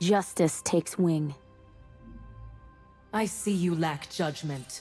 Justice takes wing. I see you lack judgment.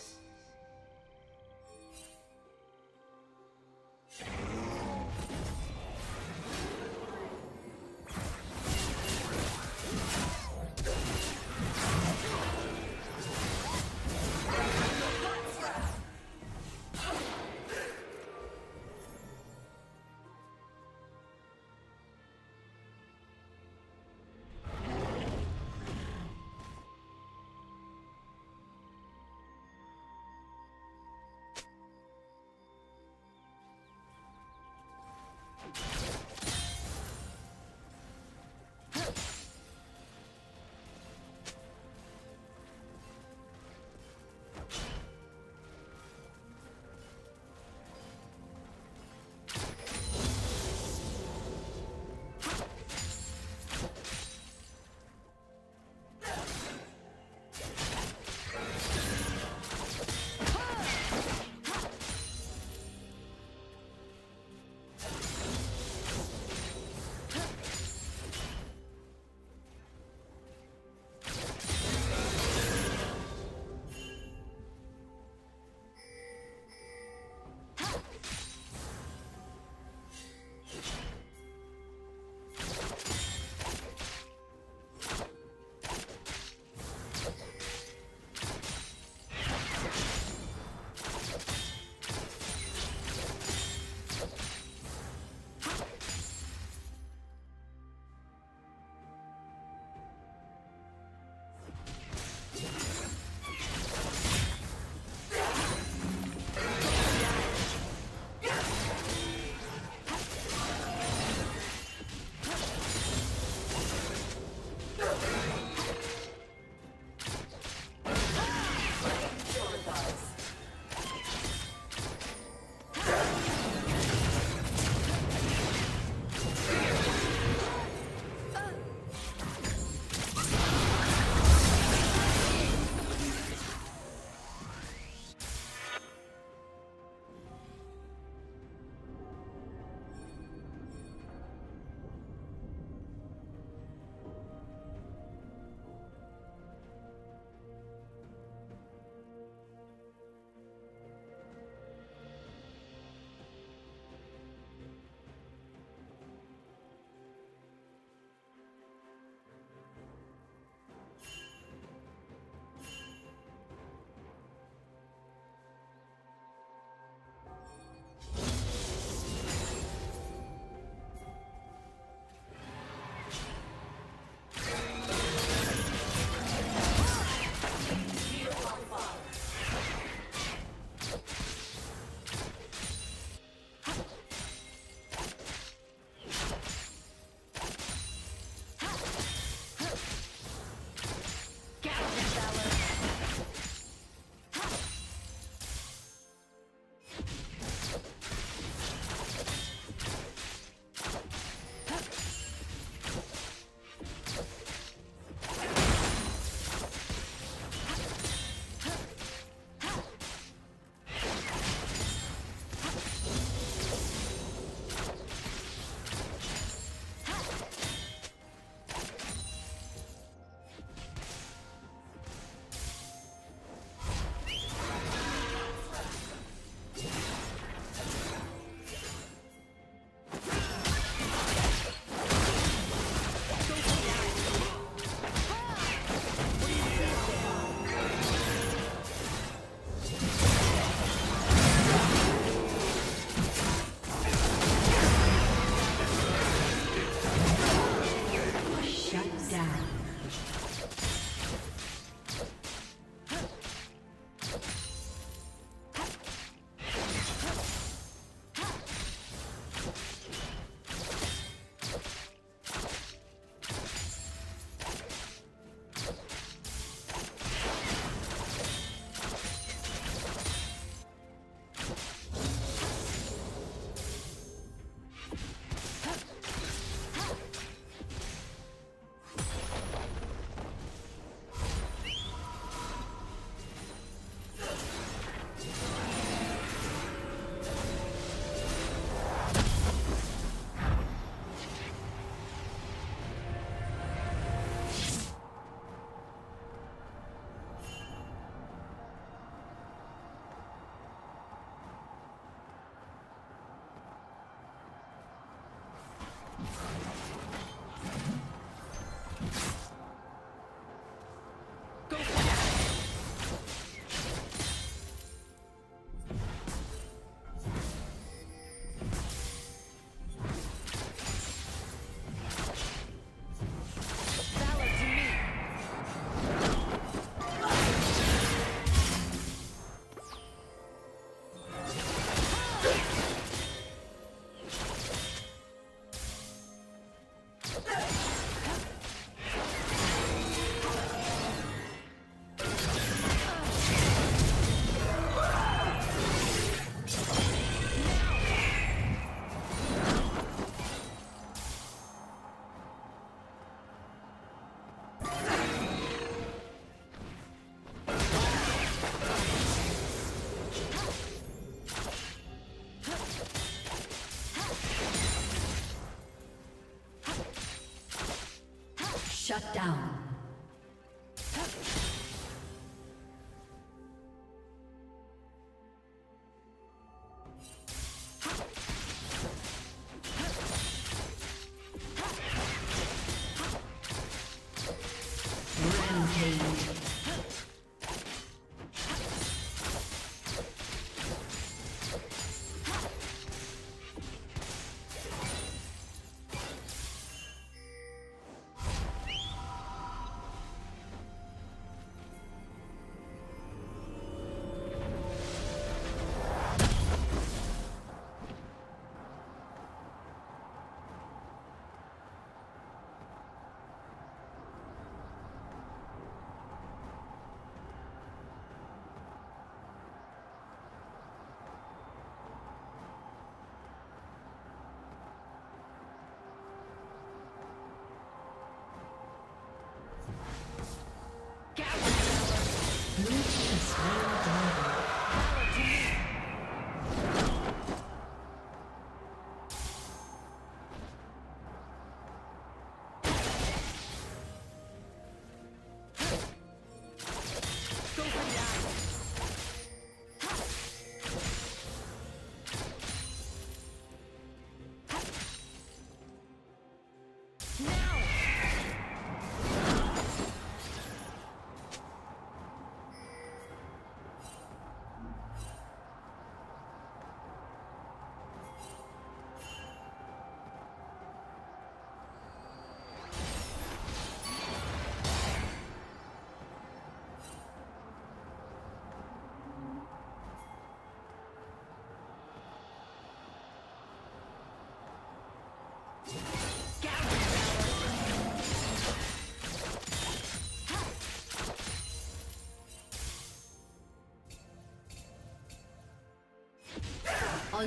Shut down.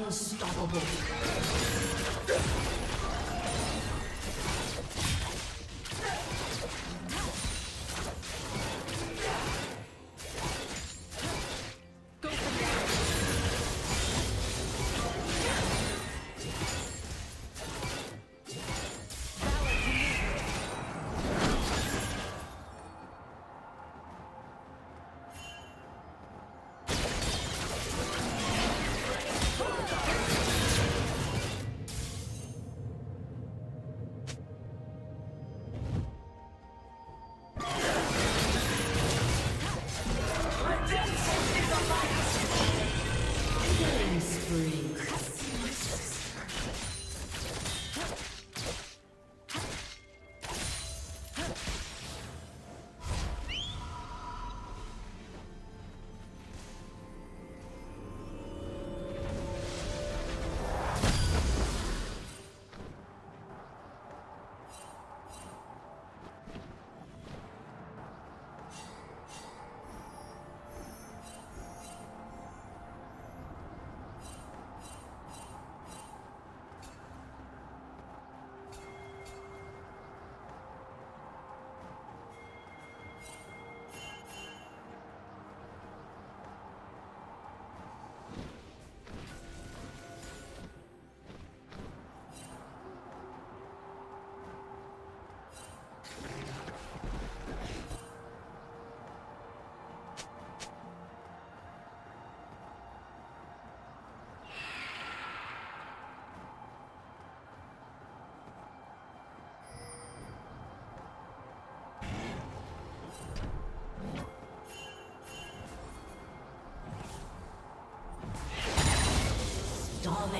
Unstoppable.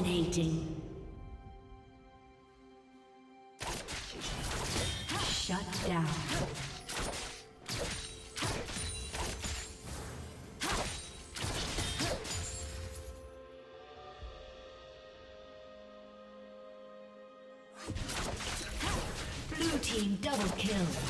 Dominating. Shut down. Blue team double kill.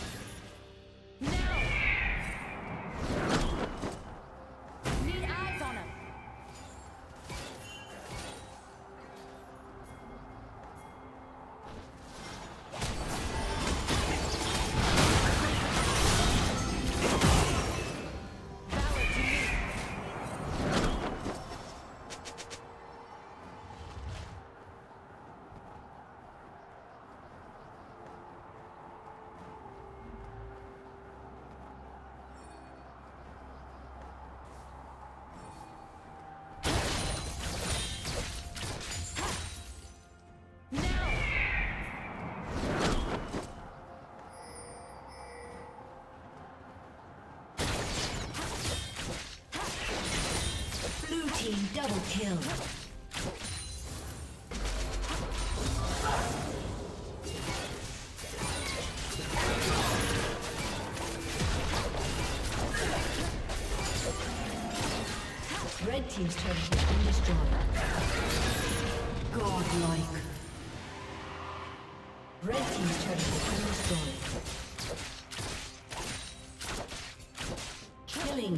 Double kill. Red Team's turret has been destroyed. Godlike. Red Team's turret has been destroyed. Killing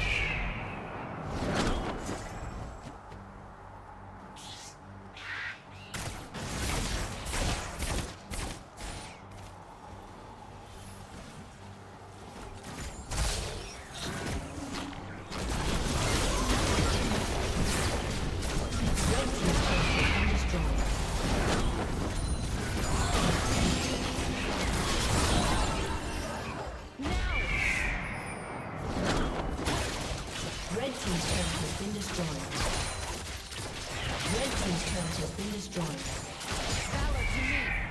Team's turret has been destroyed. Red Team's turret has been destroyed. Valor to me.